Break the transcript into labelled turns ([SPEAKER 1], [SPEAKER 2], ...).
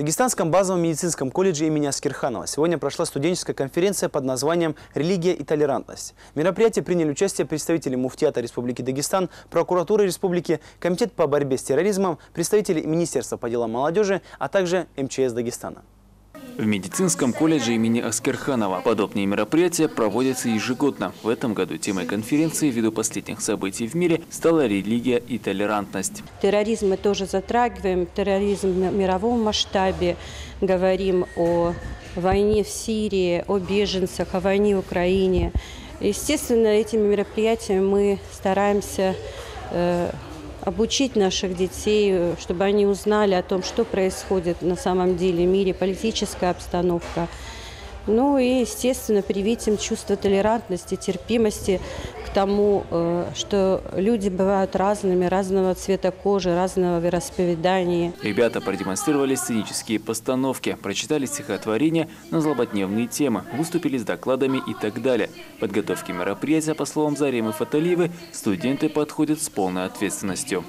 [SPEAKER 1] Дагестанском базовом медицинском колледже имени Аскерханова сегодня прошла студенческая конференция под названием «Религия и толерантность». В мероприятии приняли участие представители Муфтиата Республики Дагестан, прокуратуры республики, Комитет по борьбе с терроризмом, представители Министерства по делам молодежи, а также МЧС Дагестана.
[SPEAKER 2] В медицинском колледже имени Аскерханова подобные мероприятия проводятся ежегодно. В этом году темой конференции ввиду последних событий в мире стала религия и толерантность.
[SPEAKER 3] Терроризм мы тоже затрагиваем, терроризм в мировом масштабе. Говорим о войне в Сирии, о беженцах, о войне в Украине. Естественно, этими мероприятиями мы стараемся э, обучить наших детей, чтобы они узнали о том, что происходит на самом деле в мире, политическая обстановка. Ну и, естественно, привить им чувство толерантности, терпимости к тому, э, что люди бывают разными, разного цвета кожи, разного вероисповедания.
[SPEAKER 2] Ребята продемонстрировали сценические постановки, прочитали стихотворения на злободневные темы, выступили с докладами и так далее. Подготовки мероприятия, по словам Заремы Фаталиевой, студенты подходят с полной ответственностью.